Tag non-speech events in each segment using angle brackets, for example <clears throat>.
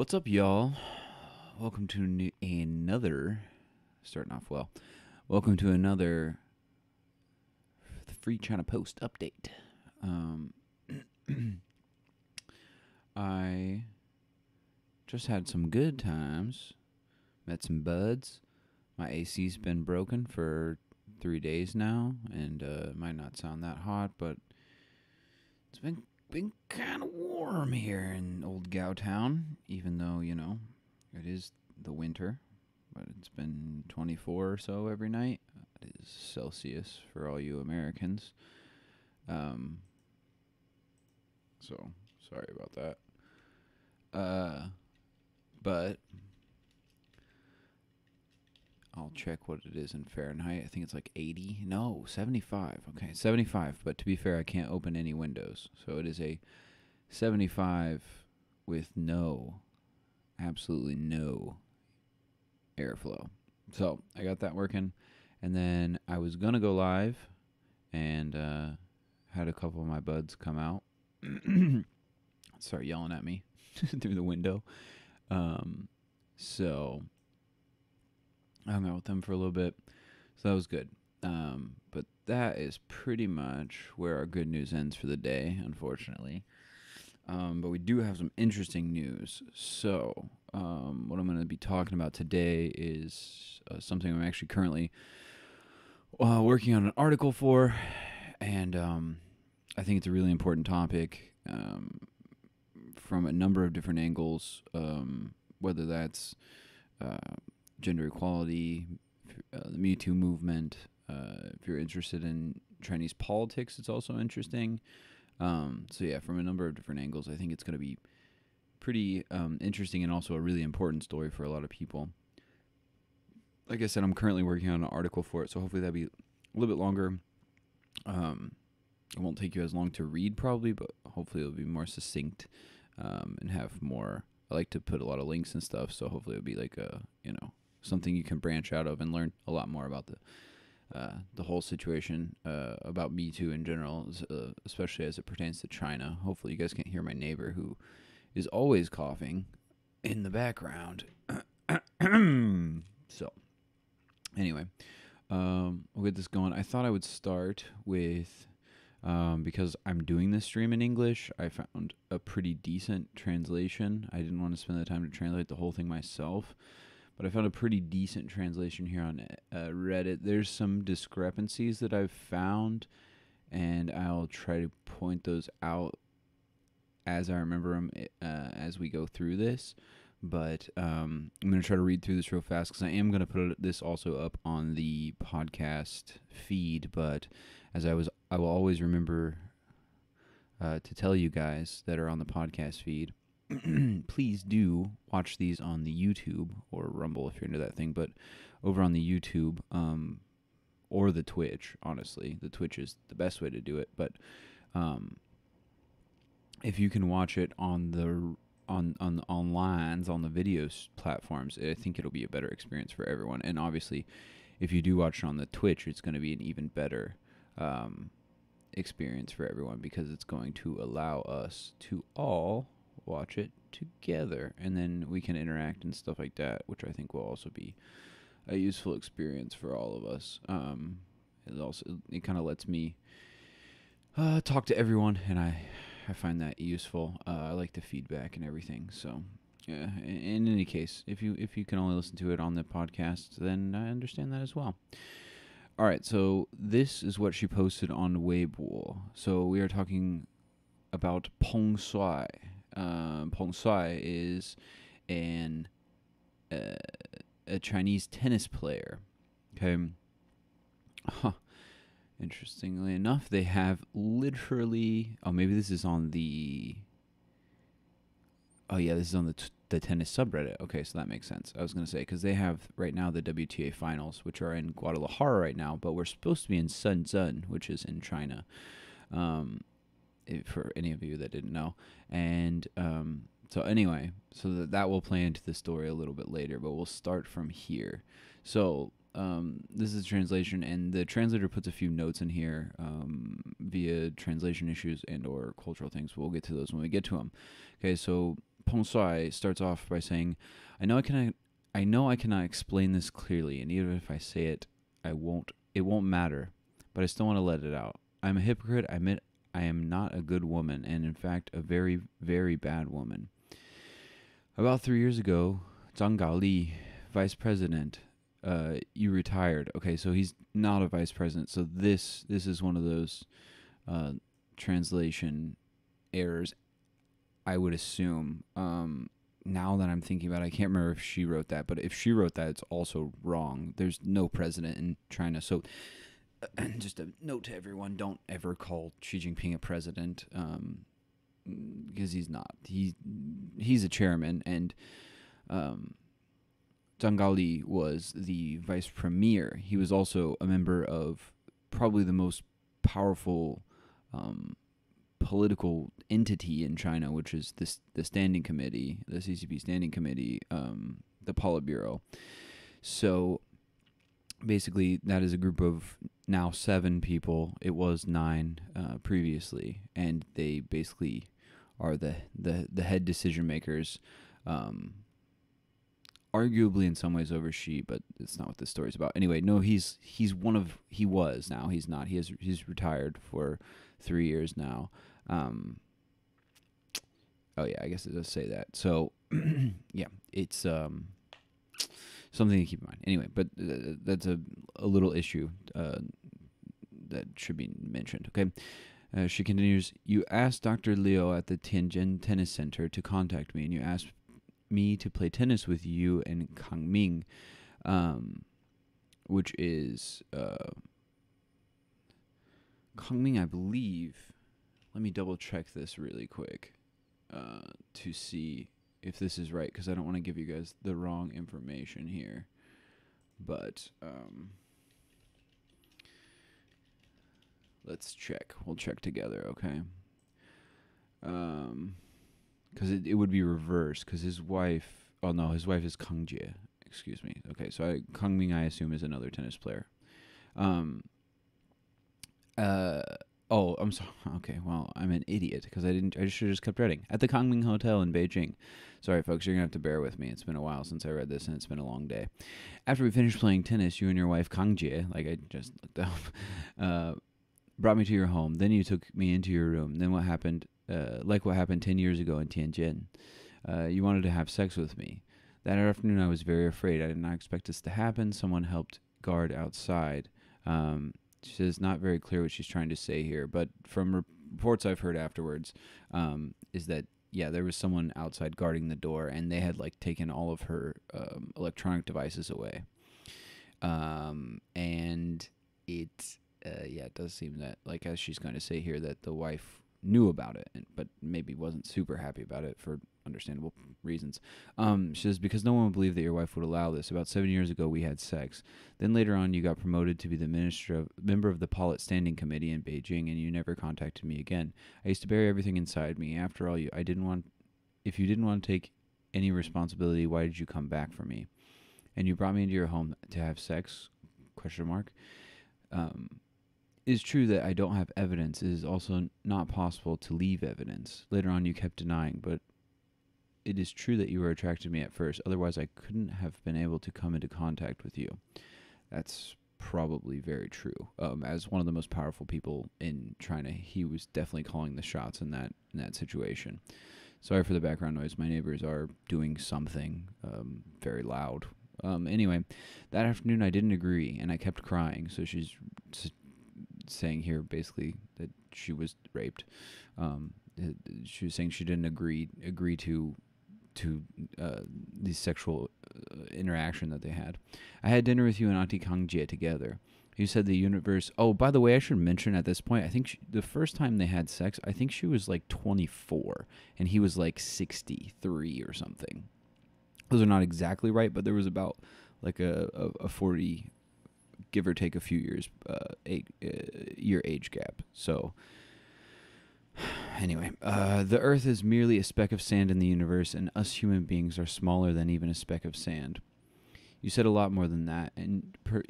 What's up, y'all? Welcome to new, another. Starting off well. Welcome to another the Free China Post update. Um, <clears throat> I just had some good times. Met some buds. My AC's been broken for three days now, and uh, it might not sound that hot, but it's been been kind of warm here in Old Gow Town, even though you know it is the winter, but it's been 24 or so every night. It is Celsius for all you Americans. Um. So sorry about that. Uh, but I'll check what it is in Fahrenheit. I think it's like 80. No, 75. Okay, 75. But to be fair, I can't open any windows. So it is a 75 with no, absolutely no airflow. So I got that working. And then I was going to go live and uh, had a couple of my buds come out, <coughs> start yelling at me <laughs> through the window. Um, so I hung out with them for a little bit, so that was good. Um, but that is pretty much where our good news ends for the day, unfortunately. Um, but we do have some interesting news. So, um, what I'm going to be talking about today is uh, something I'm actually currently uh, working on an article for, and um, I think it's a really important topic um, from a number of different angles, um, whether that's uh, gender equality, uh, the Me Too movement. Uh, if you're interested in Chinese politics, it's also interesting. Um, so yeah, from a number of different angles, I think it's going to be pretty um, interesting and also a really important story for a lot of people. Like I said, I'm currently working on an article for it, so hopefully that'll be a little bit longer. Um, it won't take you as long to read, probably, but hopefully it'll be more succinct um, and have more. I like to put a lot of links and stuff, so hopefully it'll be like a you know something you can branch out of and learn a lot more about the uh, the whole situation uh, about Me Too in general, uh, especially as it pertains to China. Hopefully, you guys can't hear my neighbor who is always coughing in the background. <coughs> so, anyway, um, we'll get this going. I thought I would start with. Um, because I'm doing this stream in English, I found a pretty decent translation. I didn't want to spend the time to translate the whole thing myself but I found a pretty decent translation here on uh, Reddit. There's some discrepancies that I've found, and I'll try to point those out as I remember them uh, as we go through this. But um, I'm going to try to read through this real fast because I am going to put this also up on the podcast feed. But as I was, I will always remember uh, to tell you guys that are on the podcast feed <clears throat> please do watch these on the YouTube or Rumble if you're into that thing. But over on the YouTube um, or the Twitch, honestly, the Twitch is the best way to do it. But um, if you can watch it on the on on on lines on the videos platforms, I think it'll be a better experience for everyone. And obviously, if you do watch it on the Twitch, it's going to be an even better um, experience for everyone because it's going to allow us to all watch it together and then we can interact and stuff like that which i think will also be a useful experience for all of us. Um, it also it kind of lets me uh, talk to everyone and i i find that useful. Uh, i like the feedback and everything so yeah in, any case if you if you can only listen to it on the podcast then i understand that as well. All right so this is what she posted on weibo. So we are talking about peng shuai um, Peng Shuai is an uh, a Chinese tennis player. Okay. Huh. Interestingly enough, they have literally. Oh, maybe this is on the. Oh yeah, this is on the t- the tennis subreddit. Okay, so that makes sense. I was gonna say because they have right now the WTA finals, which are in Guadalajara right now, but we're supposed to be in Shenzhen, which is in China. Um, for any of you that didn't know. And um, so anyway, so that that will play into the story a little bit later, but we'll start from here. So um, this is a translation, and the translator puts a few notes in here um, via translation issues and or cultural things. We'll get to those when we get to them. Okay, so Shuai starts off by saying, "I know I cannot, I know I cannot explain this clearly, and even if I say it, I won't. It won't matter. But I still want to let it out. I'm a hypocrite. I admit I am not a good woman, and in fact, a very, very bad woman. About three years ago, Zhang Gaoli, vice president, uh, you retired. Okay, so he's not a vice president. So this this is one of those uh, translation errors. I would assume. Um, now that I'm thinking about it, I can't remember if she wrote that, but if she wrote that, it's also wrong. There's no president in China. So, <clears throat> just a note to everyone don't ever call Xi Jinping a president um, because he's not. He, he's a chairman, and um, Zhang Gaoli was the vice premier. He was also a member of probably the most powerful um, political entity in China, which is this the standing committee, the CCP standing committee, um, the Politburo. So basically, that is a group of now seven people. It was nine uh, previously, and they basically are the the the head decision makers. Um, arguably in some ways over Xi, but it's not what this story's about. Anyway, no, he's he's one of he was now he's not. He has he's retired for three years now. Um, oh yeah, I guess it does say that. So <clears throat> yeah, it's um, something to keep in mind. Anyway, but uh, that's a a little issue uh, that should be mentioned. Okay. Uh, she continues, You asked Dr. Liu at the Tianjin Tennis Center to contact me, and you asked me to play tennis with you and Kang Ming, um, which is uh, Kang Ming, I believe. Let me double check this really quick uh, to see if this is right because I don't want to give you guys the wrong information here. But um, let's check. We'll check together, okay? Um, because it, it would be reversed because his wife. Oh no, his wife is Kang Jie. Excuse me. Okay, so I, Kang Ming, I assume, is another tennis player. Um. Uh. Oh, I'm sorry. <laughs> Okay, well, I'm an idiot because I didn't. I should have just kept reading at the Kongming Hotel in Beijing. Sorry, folks, you're gonna have to bear with me. It's been a while since I read this, and it's been a long day. After we finished playing tennis, you and your wife Kang Jie, like I just looked up, <laughs> uh, brought me to your home. Then you took me into your room. Then what happened? Uh, like what happened ten years ago in Tianjin. Uh, you wanted to have sex with me. That afternoon, I was very afraid. I did not expect this to happen. Someone helped guard outside. Um, she says not very clear what she's trying to say here, but from reports I've heard afterwards, um, is that yeah, there was someone outside guarding the door, and they had like taken all of her um, electronic devices away. Um, and it, uh, yeah, it does seem that like as she's going to say here that the wife knew about it, but maybe wasn't super happy about it for understandable reasons. Um, she says, Because no one would believe that your wife would allow this. About seven years ago, we had sex. Then later on, you got promoted to be the minister of, member of the Polit Standing Committee in Beijing, and you never contacted me again. I used to bury everything inside me. After all, you, I didn't want. If you didn't want to take any responsibility, why did you come back for me? And you brought me into your home to have sex? Question mark. Um, is true that I don't have evidence, it is also not possible to leave evidence. Later on, you kept denying, but it is true that you were attracted to me at first. Otherwise, I couldn't have been able to come into contact with you. That's probably very true. Um, as one of the most powerful people in China, he was definitely calling the shots in that in that situation. Sorry for the background noise. My neighbors are doing something um, very loud. Um, anyway, that afternoon I didn't agree, and I kept crying. So she's saying here basically that she was raped. Um, she was saying she didn't agree agree to to uh, the sexual uh, interaction that they had. I had dinner with you and Auntie Kang Jie together. You said the universe. Oh, by the way, I should mention at this point, I think she, the first time they had sex, I think she was like 24 and he was like 63 or something. Those are not exactly right, but there was about like a, a, a 40 give or take a few years, uh, eight, uh, year age gap. So, <sighs> anyway, uh, the Earth is merely a speck of sand in the universe, and us human beings are smaller than even a speck of sand. You said a lot more than that, and per-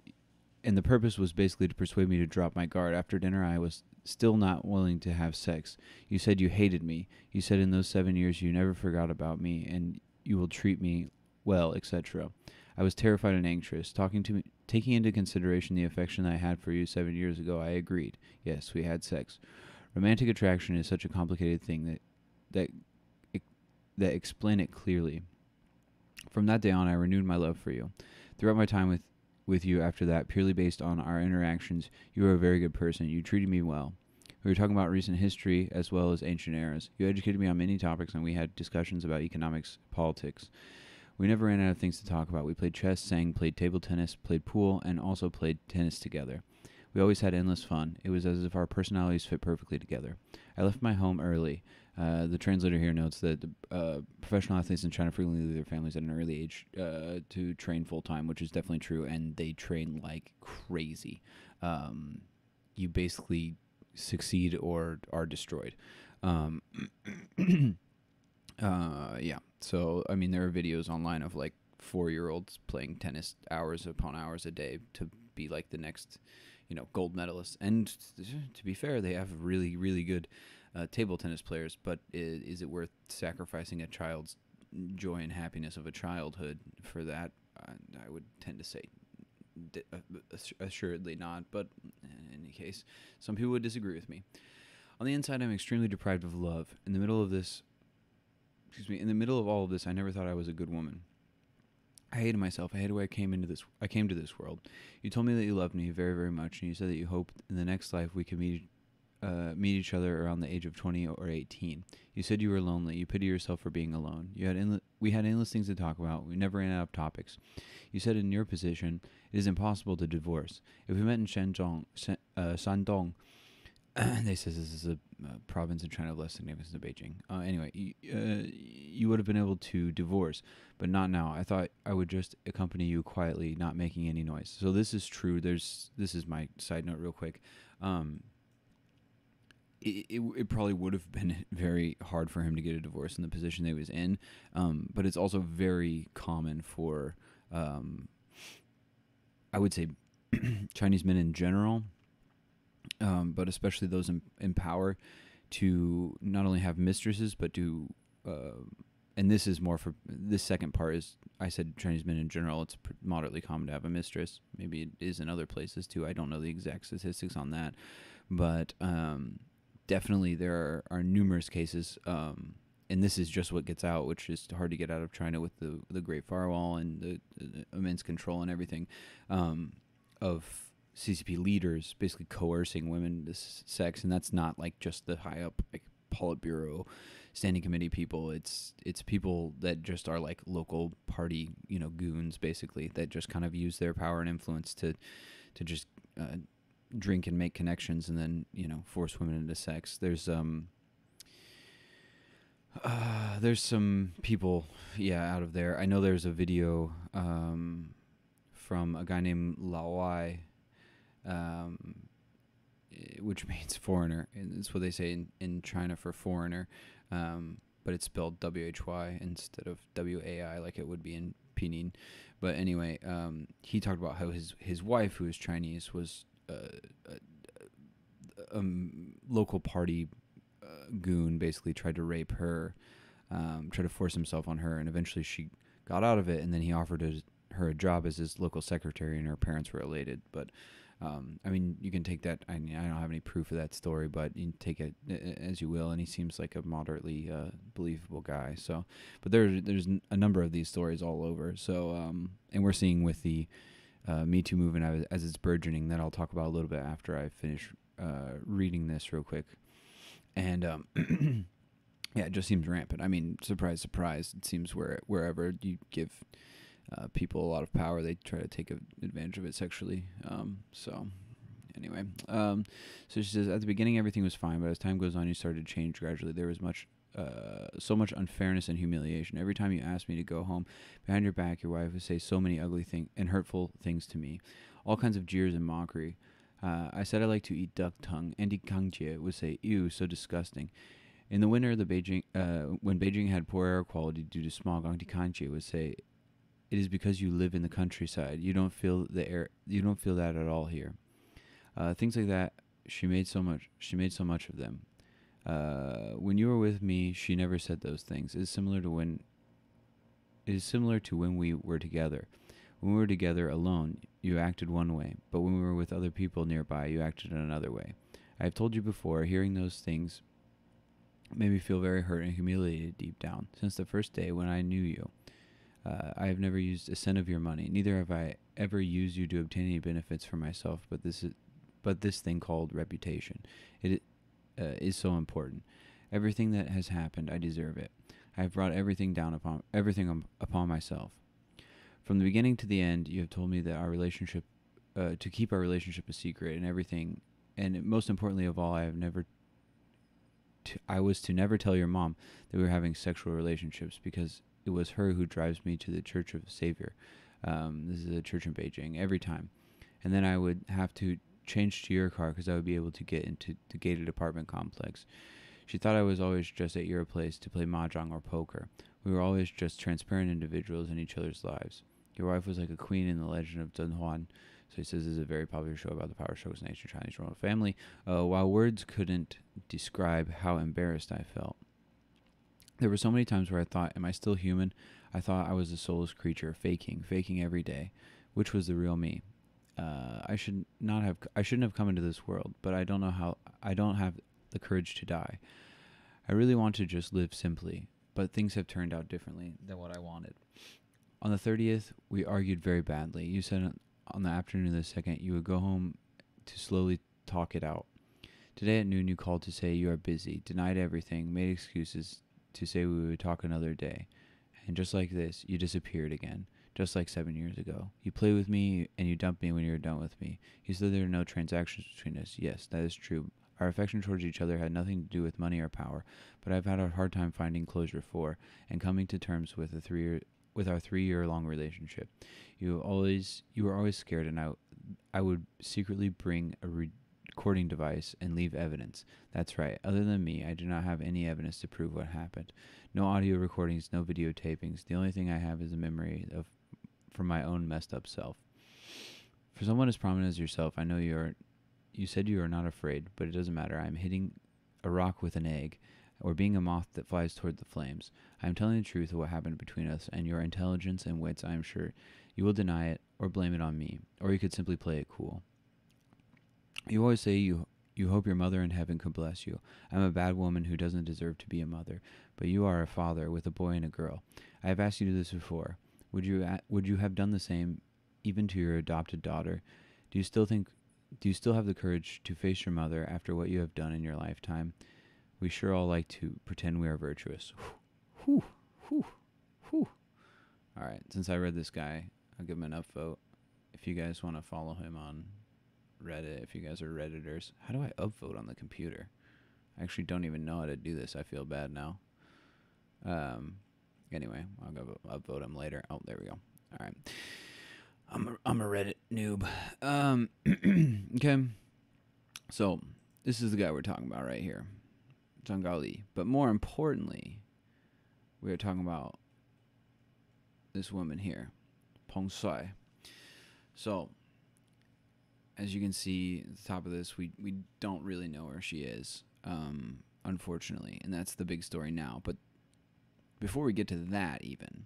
and the purpose was basically to persuade me to drop my guard. After dinner, I was still not willing to have sex. You said you hated me. You said in those seven years you never forgot about me and you will treat me well, etc. I was terrified and anxious. Talking to me, taking into consideration the affection I had for you seven years ago, I agreed. Yes, we had sex. Romantic attraction is such a complicated thing that that that explain it clearly. From that day on, I renewed my love for you. Throughout my time with with you after that, purely based on our interactions, you were a very good person. You treated me well. We were talking about recent history as well as ancient eras. You educated me on many topics, and we had discussions about economics, politics. We never ran out of things to talk about. We played chess, sang, played table tennis, played pool, and also played tennis together. We always had endless fun. It was as if our personalities fit perfectly together. I left my home early. Uh, the translator here notes that uh, professional athletes in China frequently leave their families at an early age uh, to train full time, which is definitely true, and they train like crazy. Um, you basically succeed or are destroyed. Um, <coughs> uh, yeah. So I mean, there are videos online of like four year olds playing tennis hours upon hours a day to be like the next, you know, gold medalist. And to be fair, they have really really good uh, table tennis players, but is, is, it worth sacrificing a child's joy and happiness of a childhood for that? Uh, I would tend to say uh, assuredly not, but in any case, some people would disagree with me. On the inside, I'm extremely deprived of love. In the middle of this, excuse me, in the middle of all of this, I never thought I was a good woman. I hated myself. I hated why I came into this. I came to this world. You told me that you loved me very, very much, and you said that you hoped in the next life we could meet uh, meet each other around the age of 20 or 18. You said you were lonely. You pity yourself for being alone. You had endle- we had endless things to talk about. We never ran out of topics. You said in your position, it is impossible to divorce. If we met in Shenzhen, uh, Shandong, <clears throat> they says this is a uh, province in China of less significance than Beijing. Uh, anyway, you, uh, you would have been able to divorce, but not now. I thought I would just accompany you quietly, not making any noise. So this is true. There's this is my side note, real quick. Um, it, it, it, probably would have been <laughs> very hard for him to get a divorce in the position that he was in. Um, but it's also very common for, um, I would say, <clears throat> Chinese men in general, um, but especially those in, in, power, to not only have mistresses, but to, uh, and this is more for this second part is I said Chinese men in general. It's moderately common to have a mistress. Maybe it is in other places too. I don't know the exact statistics on that, but um, definitely there are, are numerous cases, um, and this is just what gets out, which is hard to get out of China with the the Great Firewall and the, the immense control and everything um, of CCP leaders basically coercing women to sex, and that's not like just the high up like Politburo standing committee people. It's it's people that just are like local party, you know, goons basically that just kind of use their power and influence to to just uh, drink and make connections and then you know force women into sex there's um uh, there's some people yeah out of there i know there's a video um from a guy named Laowhy um which <laughs> means foreigner and it's what they say in, in china for foreigner um but it's spelled w-h-y instead of w-a-i like it would be in pinyin but anyway um he talked about how his his wife who is chinese was a, a, um, local party uh, goon basically tried to rape her, um, tried to force himself on her, and eventually she got out of it. And then he offered her a job as his local secretary, and her parents were elated. But um, I mean, you can take that. I, mean, I don't have any proof of that story, but you take it as you will. And he seems like a moderately uh, believable guy. So, but there, there's a number of these stories all over. So, um, and we're seeing with the uh, Me Too movement as it's burgeoning that I'll talk about a little bit after I finish uh, reading this real quick. And um, <clears throat> yeah, it just seems rampant. I mean, surprise, surprise. It seems where wherever you give uh, people a lot of power, they try to take advantage of it sexually. Um, so anyway, um, so she says at the beginning everything was fine, but as time goes on, you started to change gradually. There was much uh, so much unfairness and humiliation. Every time you asked me to go home, behind your back, your wife would say so many ugly things and hurtful things to me, all kinds of jeers and mockery. Uh, I said I like to eat duck tongue. Auntie Kang Jie would say, "Ew, so disgusting." In the winter, the Beijing, uh, when Beijing had poor air quality due to smog, Auntie Kang Jie would say, "It is because you live in the countryside. You don't feel the air. You don't feel that at all here." Uh, things like that she made so much. She made so much of them. Uh, when you were with me, she never said those things. It's similar to when. It is similar to when we were together. When we were together alone, you acted one way, but when we were with other people nearby, you acted in another way. I have told you before, hearing those things made me feel very hurt and humiliated deep down. Since the first day when I knew you, uh, I have never used a cent of your money. Neither have I ever used you to obtain any benefits for myself. But this is, but this thing called reputation, it uh, is so important. Everything that has happened, I deserve it. I have brought everything down upon everything upon myself. From the beginning to the end, you have told me that our relationship, uh, to keep our relationship a secret, and everything, and most importantly of all, I have never. I was to never tell your mom that we were having sexual relationships because it was her who drives me to the Church of Savior. Um, this is a church in Beijing every time, and then I would have to change to your car because I would be able to get into the gated apartment complex. She thought I was always just at your place to play mahjong or poker. We were always just transparent individuals in each other's lives. Your wife was like a queen in the legend of Zhen Huan. So he says this is a very popular show about the power struggles in ancient Chinese royal family. Uh, while words couldn't describe how embarrassed I felt. There were so many times where I thought, am I still human? I thought I was a soulless creature, faking, faking every day. Which was the real me? Uh, I should not have. I shouldn't have come into this world, but I don't know how. I don't have the courage to die. I really want to just live simply, but things have turned out differently than what I wanted. On the 30th, we argued very badly. You said on the afternoon of the second you would go home to slowly talk it out. Today at noon, you called to say you are busy, denied everything, made excuses to say we would talk another day. And just like this, you disappeared again, just like seven years ago. You played with me and you dumped me when you were done with me. You said there are no transactions between us. Yes, that is true. Our affection towards each other had nothing to do with money or power, but I've had a hard time finding closure for and coming to terms with a three year with our three year long relationship. You always you were always scared and I I would secretly bring a recording device and leave evidence. That's right. Other than me, I do not have any evidence to prove what happened. No audio recordings, no videotapings. The only thing I have is a memory of from my own messed up self. For someone as prominent as yourself, I know you are you said you are not afraid, but it doesn't matter. I am hitting a rock with an egg or being a moth that flies toward the flames. I am telling the truth of what happened between us, and your intelligence and wits, I am sure, you will deny it or blame it on me, or you could simply play it cool. You always say you you hope your mother in heaven could bless you. I'm a bad woman who doesn't deserve to be a mother, but you are a father with a boy and a girl. I have asked you to do this before. Would you would you have done the same even to your adopted daughter? Do you still think do you still have the courage to face your mother after what you have done in your lifetime? We sure all like to pretend we are virtuous. <sighs> Whew, whew, whew. All right, since I read this guy, I'll give him an upvote. If you guys want to follow him on Reddit, if you guys are Redditors, how do I upvote on the computer? I actually don't even know how to do this. I feel bad now. Um, anyway, I'll go upvote him later. Oh, there we go. All right. I'm a, I'm a Reddit noob. Um, <clears throat> okay. So this is the guy we're talking about right here, Zhang But more importantly, we are talking about this woman here, Peng Shuai. So as you can see at the top of this, we we don't really know where she is, um, unfortunately, and that's the big story now. But before we get to that, even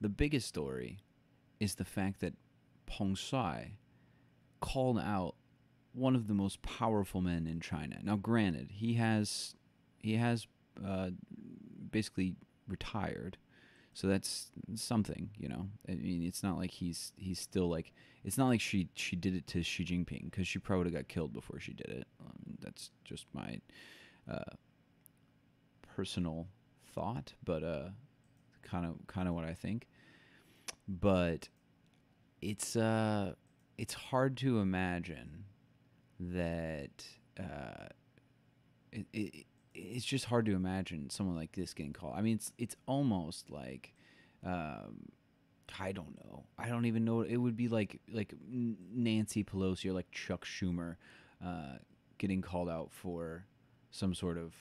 the biggest story is the fact that Peng Shuai called out one of the most powerful men in China. Now, granted, he has he has uh, basically retired, so that's something, you know. I mean, it's not like he's he's still like it's not like she she did it to Xi Jinping because she probably got killed before she did it. Um, that's just my uh, personal thought, but uh, kind of kind of what I think. But it's uh it's hard to imagine that uh, it, it it's just hard to imagine someone like this getting called. I mean, it's it's almost like um, I don't know. I don't even know. It would be like like Nancy Pelosi or like Chuck Schumer uh, getting called out for some sort of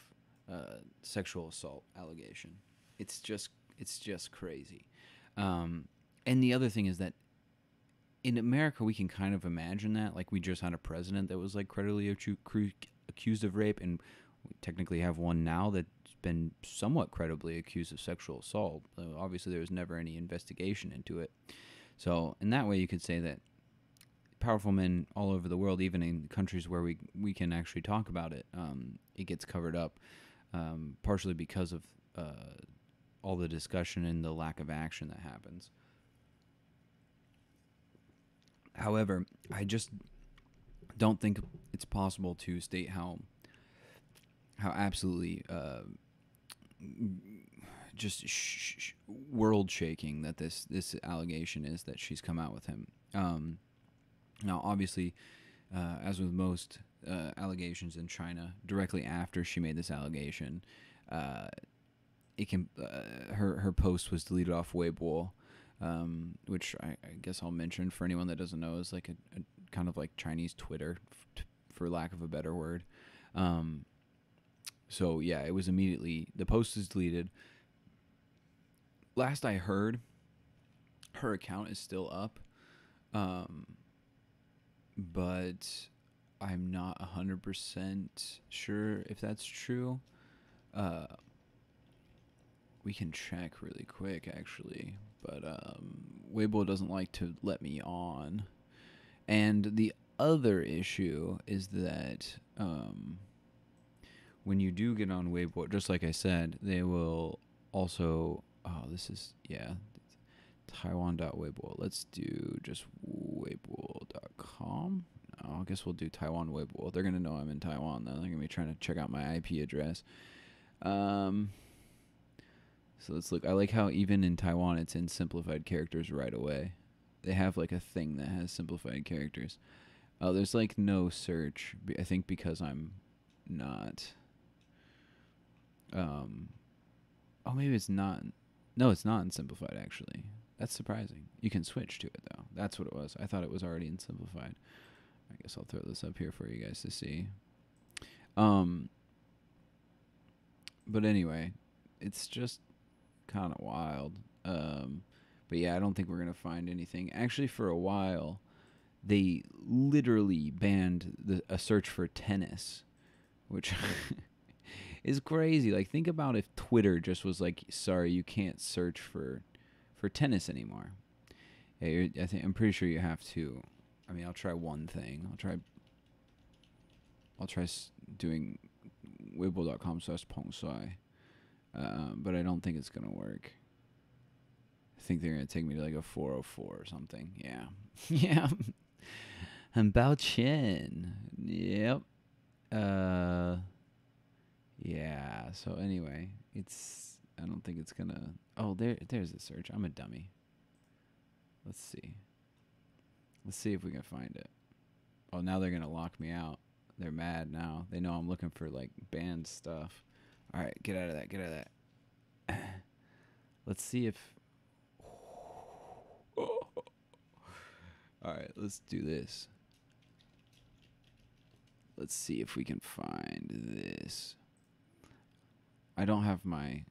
uh, sexual assault allegation. It's just it's just crazy. Um, and the other thing is that in America, we can kind of imagine that. Like we just had a president that was like credibly accused of rape, and we technically have one now that's been somewhat credibly accused of sexual assault. Uh, obviously, there was never any investigation into it. So in that way, you could say that powerful men all over the world, even in countries where we we can actually talk about it, um, it gets covered up, um, partially because of uh, all the discussion and the lack of action that happens. However, I just don't think it's possible to state how how absolutely uh, just sh- sh- world shaking that this this allegation is that she's come out with him. Um, now, obviously, uh, as with most uh, allegations in China, directly after she made this allegation, uh, it can uh, her her post was deleted off Weibo, um, which I, I, guess I'll mention for anyone that doesn't know is like a, a kind of like Chinese Twitter, for lack of a better word. Um, so yeah, it was immediately the post is deleted. Last I heard, her account is still up, um, but I'm not hundred percent sure if that's true. Uh, we can check really quick actually, but um, Weibo doesn't like to let me on. And the other issue is that um, when you do get on Weibo, just like I said, they will also. Oh, this is yeah, Taiwan.weibo. Let's do just Weibo.com. No, I guess we'll do Taiwan Weibo. They're gonna know I'm in Taiwan. Though. They're gonna be trying to check out my IP address. Um, so let's look. I like how even in Taiwan it's in simplified characters right away. They have like a thing that has simplified characters. Oh, there's like no search. I think because I'm not. Um. Oh, maybe it's not. No, it's not in simplified actually. That's surprising. You can switch to it though. That's what it was. I thought it was already in simplified. I guess I'll throw this up here for you guys to see. Um. But anyway, it's just kind of wild. Um, but yeah, I don't think we're gonna find anything. Actually, for a while, they literally banned the, a search for tennis, which <laughs> is crazy. Like, think about if Twitter just was like, "Sorry, you can't search for for tennis anymore." Yeah, I think I'm pretty sure you have to. I mean, I'll try one thing. I'll try. I'll try doing weibo.com slash pongsai. Um, but I don't think it's gonna work. I think they're gonna take me to like a 404 or something. Yeah, <laughs> yeah. <laughs> and Bao Chen. Yep. Uh. Yeah. So anyway, it's. I don't think it's gonna. Oh, there. There's a search. I'm a dummy. Let's see. Let's see if we can find it. Oh, now they're gonna lock me out. They're mad now. They know I'm looking for like banned stuff. All right, get out of that. Get out of that. <coughs> let's see if. <coughs> All right, let's do this. Let's see if we can find this. I don't have my.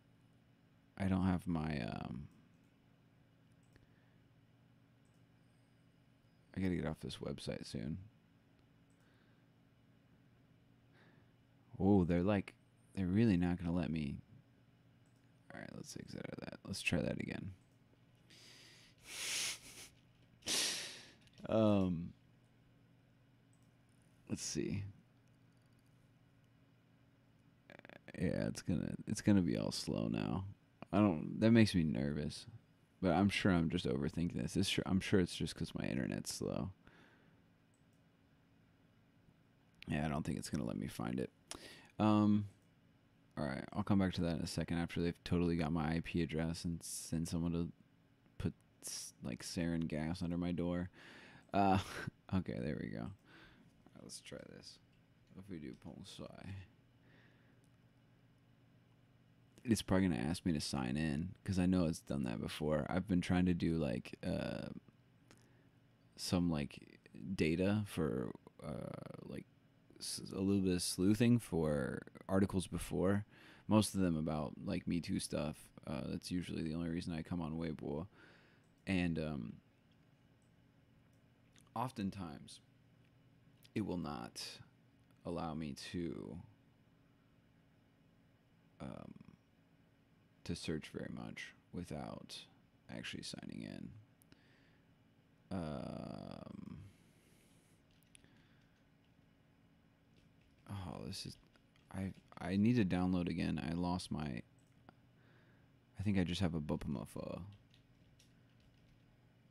I don't have my. Um, I gotta get off this website soon. Oh, they're like they're really not to let me. All right, let's exit out of that. Let's try that again. <laughs> um, let's see. Yeah, it's gonna it's gonna be all slow now. I don't. That makes me nervous, but I'm sure I'm just overthinking this. It's sure, I'm sure it's just because my internet's slow. Yeah, I don't think it's gonna let me find it. Um, all right, I'll come back to that in a second after they've totally got my IP address and send someone to put like sarin gas under my door. Uh, <laughs> okay, there we go. Let's try this. If we do Ponsai, it's probably gonna ask me to sign in because I know it's done that before. I've been trying to do like uh, some like data for uh, like a little bit of sleuthing for articles before, most of them about like Me Too stuff. Uh, that's usually the only reason I come on Weibo, and um, oftentimes it will not allow me to um, to search very much without actually signing in. Um, oh, this is I I need to download again. I lost my. I think I just have a Bopomofo.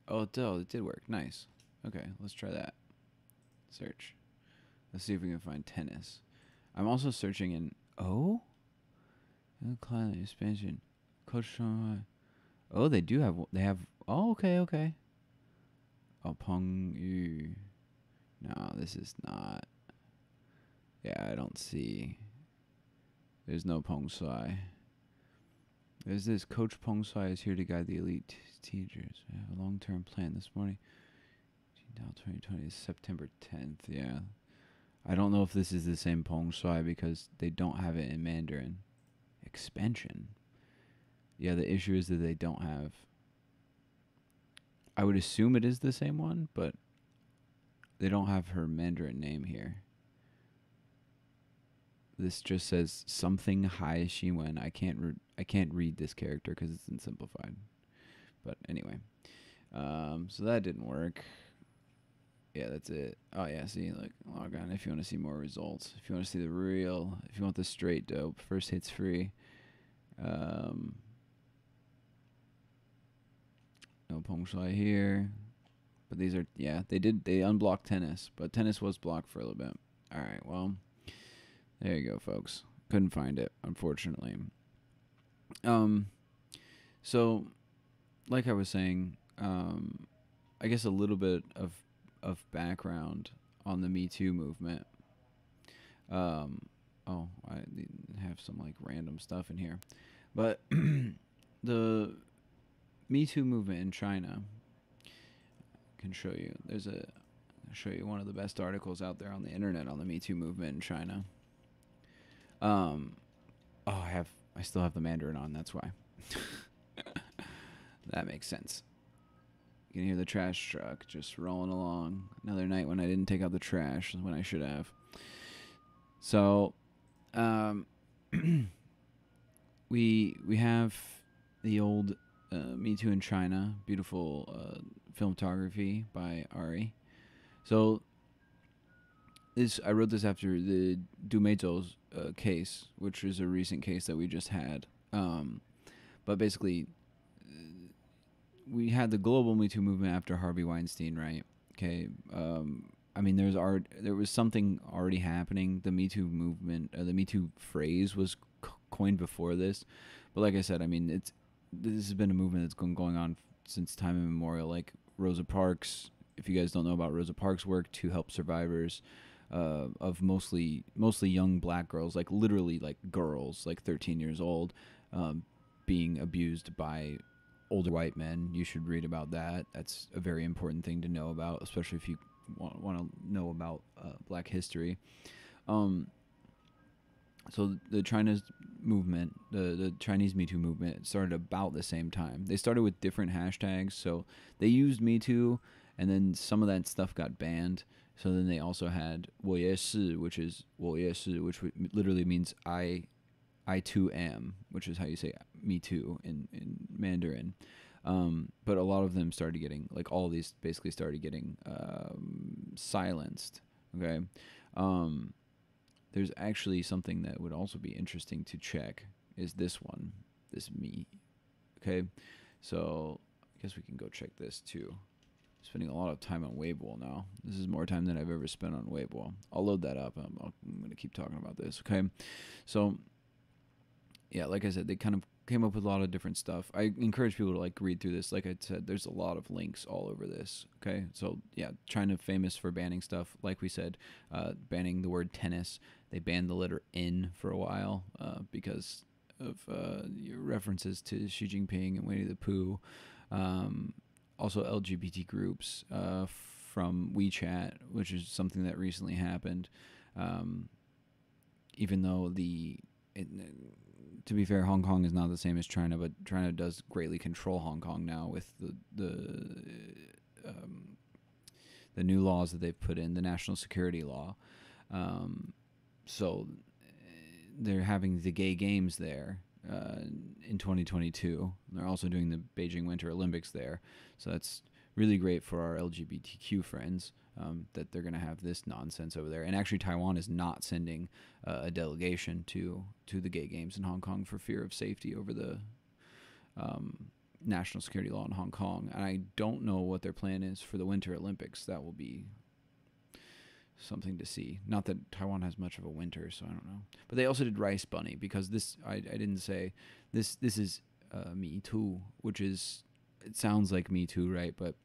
Oh, it did, it did work. Nice. Okay, let's try that. Search. Let's see if we can find tennis. I'm also searching in oh, client expansion, coach. Oh, they do have. They have. Oh, okay, okay. Oh, Peng Yu. No, this is not. Yeah, I don't see. There's no Peng Shuai. There's this Coach Peng is here to guide the elite teachers. We have a long term plan this morning. Now 2020 is September 10th. Yeah. I don't know if this is the same Peng because they don't have it in Mandarin. Expansion. Yeah, the issue is that they don't have. I would assume it is the same one, but they don't have her Mandarin name here. This just says something Hai Wen. I can't re- I can't read this character because it's in simplified. But anyway, um, so that didn't work. Yeah, that's it. Oh yeah, see, like log on if you want to see more results. If you want to see the real, if you want the straight dope, first hit's free. Um, no Peng Shuai here, but these are yeah they did they unblocked tennis, but tennis was blocked for a little bit. All right, well. There you go, folks. Couldn't find it, unfortunately. Um, so, like I was saying, um, I guess a little bit of of background on the Me Too movement. Um, oh, I have some like random stuff in here, but <clears throat> the Me Too movement in China can show you. There's a I'll show you one of the best articles out there on the internet on the Me Too movement in China. Um, oh, I have, I still have the Mandarin on. That's why. <laughs> that makes sense. You can hear the trash truck just rolling along. Another night when I didn't take out the trash when I should have. So, um, <clears throat> we we have the old uh, Me Too in China, beautiful uh, filmography by Ari. So this I wrote this after the Du Meizhu's uh, case, which is a recent case that we just had. Um, but basically, we had the global Me Too movement after Harvey Weinstein, right? Okay. Um, I mean, there's art. There was something already happening. The Me Too movement, uh, the Me Too phrase was coined before this, but like I said, I mean, it's this has been a movement that's been going on since time immemorial. Like Rosa Parks, if you guys don't know about Rosa Parks' work to help survivors, uh, of mostly mostly young black girls, like literally like girls, like 13 years old, um, being abused by older white men. You should read about that. That's a very important thing to know about, especially if you want, to know about uh, black history. Um, so the China's movement, the the Chinese Me Too movement, started about the same time. They started with different hashtags, so they used Me Too, and then some of that stuff got banned. So then they also had 我也是, which is 我也是, which literally means I, I too am, which is how you say me too in, in Mandarin. Um, but a lot of them started getting, like all these basically started getting um, silenced. Okay. Um, there's actually something that would also be interesting to check is this one, this me. Okay. So I guess we can go check this too spending a lot of time on Weibo now. This is more time than I've ever spent on Weibo. I'll load that up. I'm, I'm going to keep talking about this. Okay. So, yeah, like I said, they kind of came up with a lot of different stuff. I encourage people to like read through this. Like I said, there's a lot of links all over this. Okay. So, yeah, China famous for banning stuff. Like we said, uh, banning the word tennis. They banned the letter N for a while uh, because of uh, references to Xi Jinping and Winnie the Pooh. Um, also LGBT groups uh, from WeChat, which is something that recently happened. Um, even though the, it, to be fair, Hong Kong is not the same as China, but China does greatly control Hong Kong now with the the um, the new laws that they've put in, the national security law. Um, so they're having the gay games there uh, in 2022. They're also doing the Beijing Winter Olympics there. So that's really great for our LGBTQ friends um, that they're going to have this nonsense over there. And actually, Taiwan is not sending uh, a delegation to to the gay games in Hong Kong for fear of safety over the um, national security law in Hong Kong. And I don't know what their plan is for the Winter Olympics. That will be something to see. Not that Taiwan has much of a winter, so I don't know. But they also did Rice Bunny because this I, I didn't say this this is uh, Me Too, which is it sounds like Me Too, right? But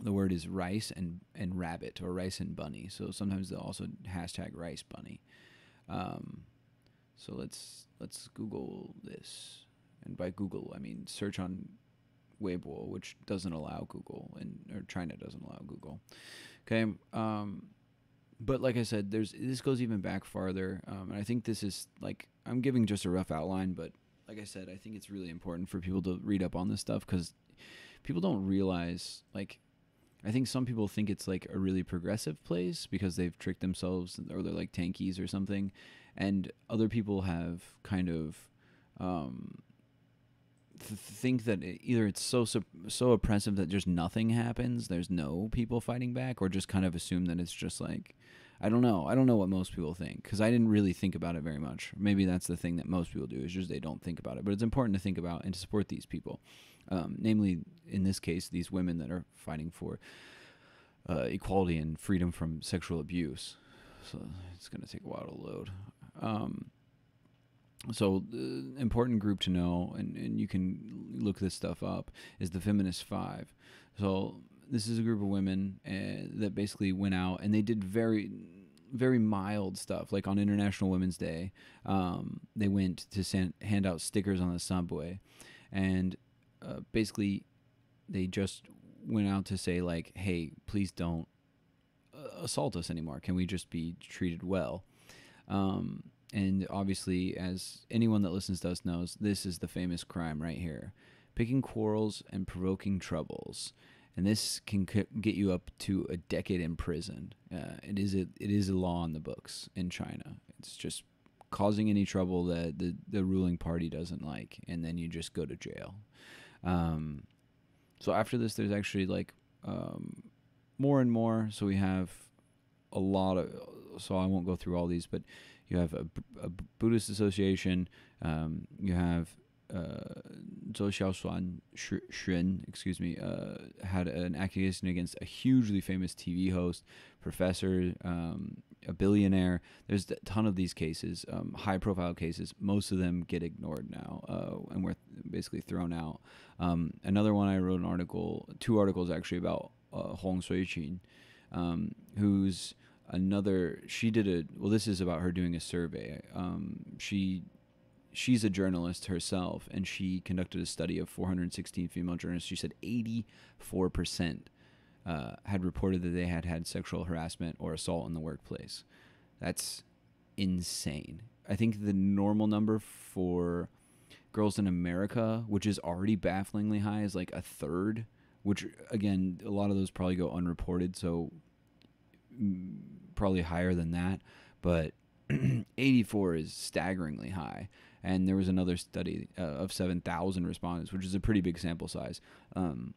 the word is rice and and rabbit or rice and bunny. So sometimes they'll also hashtag rice bunny. Um, so let's let's Google this, and by Google I mean search on Weibo, which doesn't allow Google, and or China doesn't allow Google. Okay. Um, but like I said, there's this goes even back farther, um, and I think this is like I'm giving just a rough outline, but like I said, I think it's really important for people to read up on this stuff because people don't realize like I think some people think it's like a really progressive place because they've tricked themselves or they're like tankies or something, and other people have kind of um, th- think that it, either it's so so oppressive that just nothing happens, there's no people fighting back, or just kind of assume that it's just like I don't know. I don't know what most people think because I didn't really think about it very much. Maybe that's the thing that most people do is just they don't think about it. But it's important to think about and to support these people, um, namely in this case these women that are fighting for uh, equality and freedom from sexual abuse. So it's going to take a while to load. Um, so important group to know, and, and you can look this stuff up, is the Feminist Five. So this is a group of women uh, that basically went out and they did very very mild stuff like on international women's day um, they went to send, hand out stickers on the subway and uh, basically they just went out to say like hey please don't uh, assault us anymore can we just be treated well um, and obviously as anyone that listens to us knows this is the famous crime right here picking quarrels and provoking troubles and this can c- get you up to a decade in prison. Uh, it is a it is a law in the books in China. It's just causing any trouble that the the ruling party doesn't like, and then you just go to jail. Um, so after this, there's actually like um, more and more. So we have a lot of. So I won't go through all these, but you have a, a Buddhist association. Um, you have uh, Zhou Xiaoshuan Xuan, excuse me, uh, had an accusation against a hugely famous TV host, professor, um, a billionaire. There's a ton of these cases, um, high profile cases. Most of them get ignored now, uh, and we're basically thrown out. Um, another one I wrote an article, two articles actually about uh, Hong Suiqin, um, who's another. She did a well. This is about her doing a survey. Um, she she's a journalist herself, and she conducted a study of 416 female journalists. She said 84 percent uh, had reported that they had had sexual harassment or assault in the workplace. That's insane. I think the normal number for girls in America, which is already bafflingly high, is like a third. Which again, a lot of those probably go unreported, so probably higher than that. But <clears throat> 84 is staggeringly high and there was another study uh, of 7,000 respondents, which is a pretty big sample size. Um,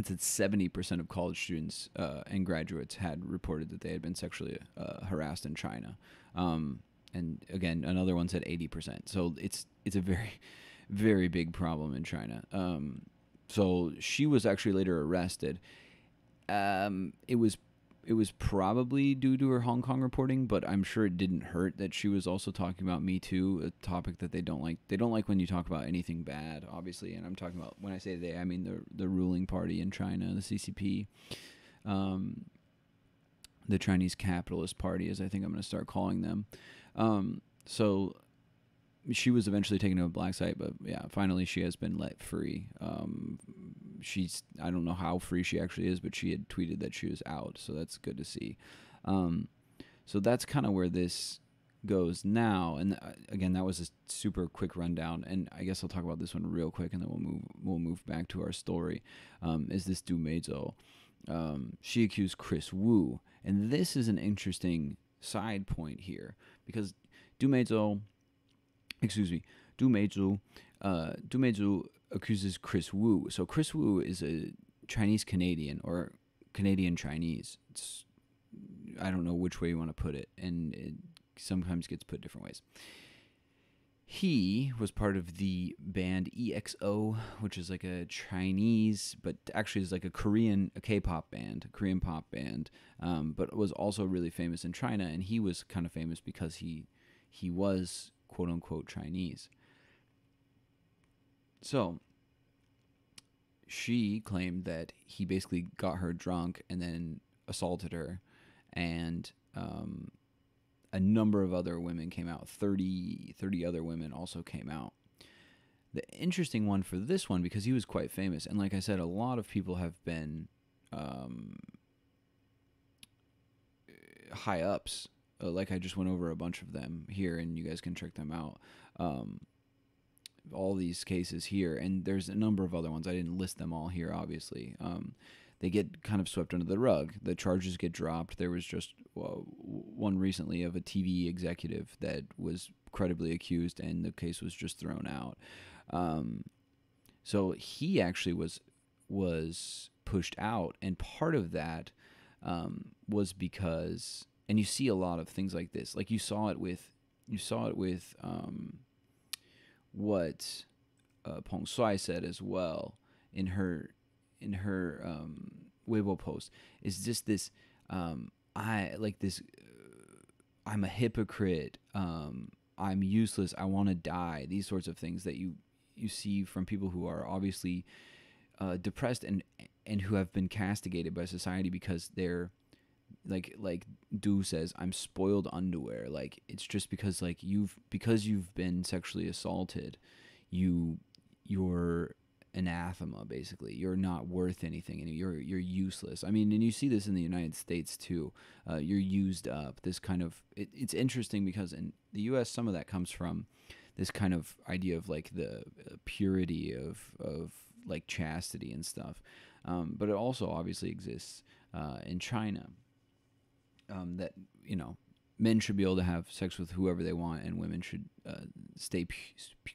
it said 70% of college students uh, and graduates had reported that they had been sexually uh, harassed in China. Um, and again, another one said 80%. So it's it's a very, very big problem in China. Um, so she was actually later arrested. Um, it was it was probably due to her Hong Kong reporting, but I'm sure it didn't hurt that she was also talking about Me Too, a topic that they don't like. They don't like when you talk about anything bad, obviously. And I'm talking about when I say they, I mean the the ruling party in China, the CCP, um, the Chinese Capitalist Party, as I think I'm going to start calling them. Um, so she was eventually taken to a black site, but yeah, finally she has been let free. Um, she's I don't know how free she actually is, but she had tweeted that she was out, so that's good to see. Um, so that's kind of where this goes now. And uh, again, that was a super quick rundown, and I guess I'll talk about this one real quick, and then we'll move we'll move back to our story. Um, is this Du Meizhu? um, she accused Kris Wu, and this is an interesting side point here because Du Meizhu, excuse me, Du Meizhu, uh, Du Meizhu accuses Kris Wu. So Kris Wu is a Chinese Canadian or Canadian Chinese. It's I don't know which way you want to put it, and it sometimes gets put different ways. He was part of the band EXO, which is like a Chinese, but actually is like a Korean, a K-pop band, a Korean pop band, um, but was also really famous in China. And he was kind of famous because he he was quote unquote Chinese. So she claimed that he basically got her drunk and then assaulted her, and um, a number of other women came out 30, 30 other women also came out the interesting one for this one because he was quite famous and like i said a lot of people have been um, high ups uh, like i just went over a bunch of them here and you guys can check them out um, all these cases here and there's a number of other ones i didn't list them all here obviously um, they get kind of swept under the rug. The charges get dropped. There was just well, one recently of a TV executive that was credibly accused, and the case was just thrown out. Um, so he actually was was pushed out, and part of that um, was because, and you see a lot of things like this. Like you saw it with you saw it with um, what uh, Peng Shuai said as well in her in her um, Weibo post is just this um, I like this uh, I'm a hypocrite um, I'm useless I want to die these sorts of things that you you see from people who are obviously uh, depressed and and who have been castigated by society because they're like like Du says I'm spoiled underwear. Like it's just because like you've because you've been sexually assaulted you you're anathema basically. You're not worth anything and you're you're useless. I mean and you see this in the united states too. Uh, you're used up. This kind of it, it's interesting because in the us some of that comes from this kind of idea of like the uh, purity of of like chastity and stuff. Um, but it also obviously exists uh, in china um, that you know men should be able to have sex with whoever they want, and women should uh, stay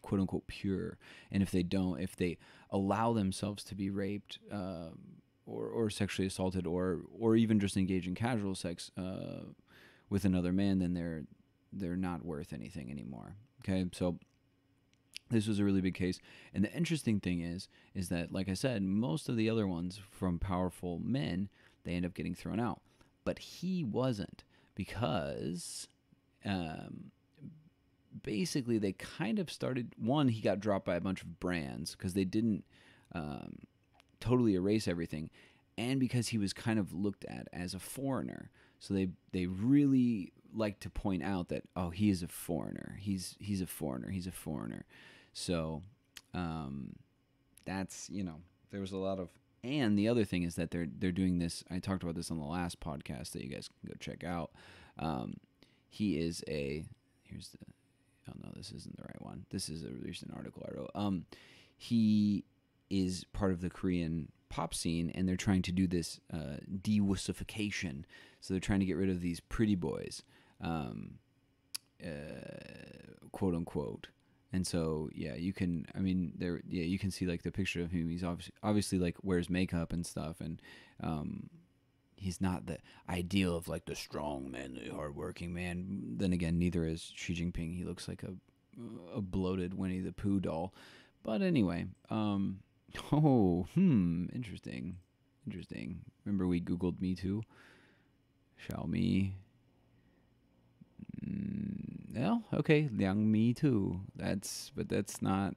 quote unquote pure. And if they don't, if they allow themselves to be raped um, or or sexually assaulted, or or even just engage in casual sex uh, with another man, then they're they're not worth anything anymore. Okay, so this was a really big case and the interesting thing is is that like i said most of the other ones from powerful men they end up getting thrown out but he wasn't because um, basically they kind of started. One, he got dropped by a bunch of brands because they didn't um, totally erase everything, and because he was kind of looked at as a foreigner. So they they really like to point out that oh he is a foreigner. He's he's a foreigner. He's a foreigner. So um, that's you know there was a lot of and the other thing is that they're they're doing this. I talked about this on the last podcast that you guys can go check out. Um, he is a here's the oh no this isn't the right one. This is a recent article I wrote. Um, he is part of the Korean pop scene, and they're trying to do this uh, de-wussification. So they're trying to get rid of these pretty boys, um, uh, quote unquote and so yeah you can i mean there yeah you can see like the picture of him. He's obviously obviously like wears makeup and stuff and um he's not the ideal of like the strong man, the hardworking man. Then again neither is xi jinping. He looks like a a bloated winnie the pooh doll. But anyway um <laughs> oh hmm interesting interesting. Remember we googled me too? Xiaomi well, okay, Liang Me too. That's but that's not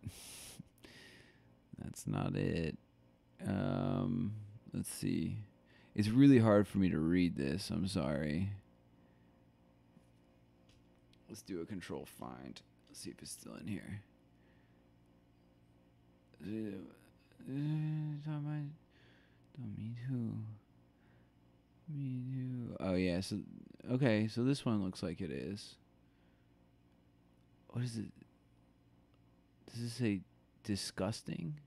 <laughs> that's not it. Um, let's see. It's really hard for me to read this. I'm sorry. Let's do a control find. Let's see if it's still in here. Uh, me too. Me too. Oh yeah. So okay. So this one looks like it is. What is it? Does it say disgusting?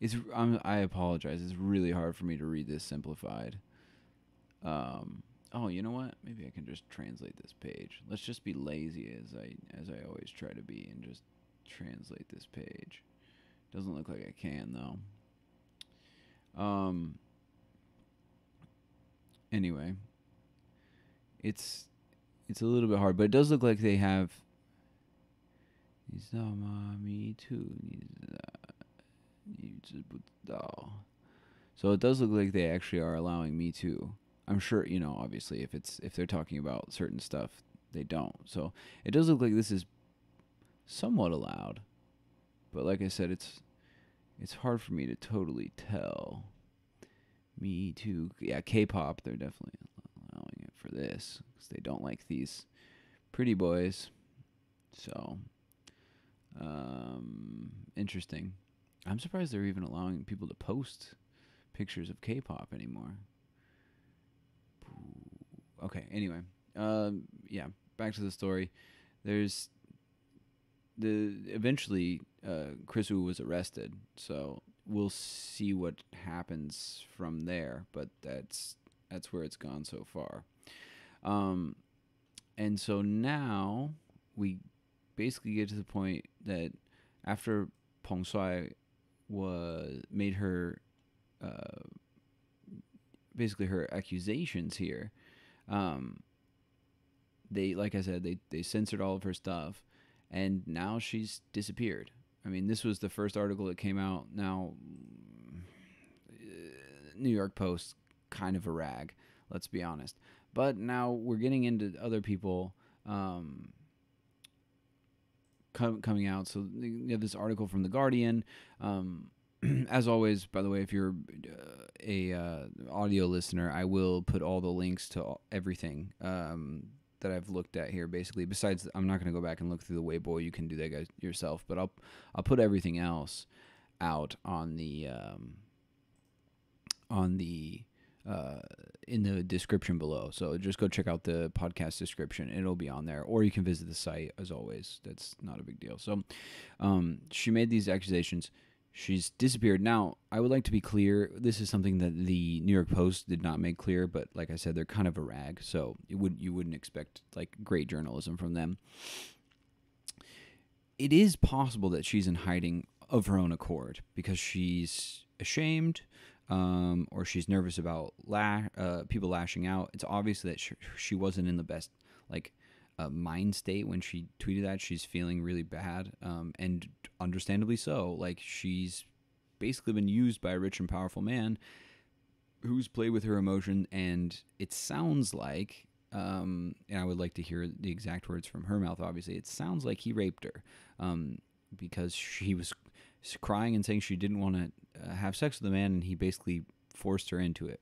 It's I'm, I apologize. It's really hard for me to read this simplified. Um. Oh, you know what? Maybe I can just translate this page. Let's just be lazy as I as I always try to be and just translate this page. Doesn't look like I can though. Um. Anyway, it's it's a little bit hard, but it does look like they have. me too. Uh, so it does look like they actually are allowing me too. I'm sure you know. Obviously, if it's if they're talking about certain stuff, they don't. So it does look like this is somewhat allowed, but like I said, it's it's hard for me to totally tell. Me too. Yeah, K-pop. They're definitely for this because they don't like these pretty boys. So, um, interesting. I'm surprised they're even allowing people to post pictures of K-pop anymore. Okay. Anyway, um, yeah. Back to the story. There's the eventually uh, Kris Wu was arrested, so we'll see what happens from there. But that's that's where it's gone so far. Um, and so now we basically get to the point that after Peng Shuai was made her uh, basically her accusations here. Um, they like I said they they censored all of her stuff, and now she's disappeared. I mean, this was the first article that came out. Now, New York Post, kind of a rag, let's be honest. But now we're getting into other people um, com- coming out. So you have this article from the Guardian. Um, <clears throat> as always, by the way, if you're uh, a uh, audio listener, I will put all the links to everything um, that I've looked at here. Basically, besides, I'm not going to go back and look through the Weibo. You can do that guys yourself. But I'll I'll put everything else out on the um, on the uh, in the description below. So just go check out the podcast description. It'll be on there, or you can visit the site as always. That's not a big deal. So um, she made these accusations She's disappeared. Now, I would like to be clear. This is something that the New York Post did not make clear, but like I said, they're kind of a rag, so it would you wouldn't expect like great journalism from them. It is possible that she's in hiding of her own accord because she's ashamed, um, or she's nervous about la- uh, people lashing out. It's obvious that she, she wasn't in the best like uh, mind state when she tweeted that. She's feeling really bad, um, and understandably so. Like she's basically been used by a rich and powerful man who's played with her emotion, and it sounds like. Um, and I would like to hear the exact words from her mouth. Obviously, it sounds like he raped her, um, because she was crying and saying she didn't want to uh, have sex with the man, and he basically forced her into it.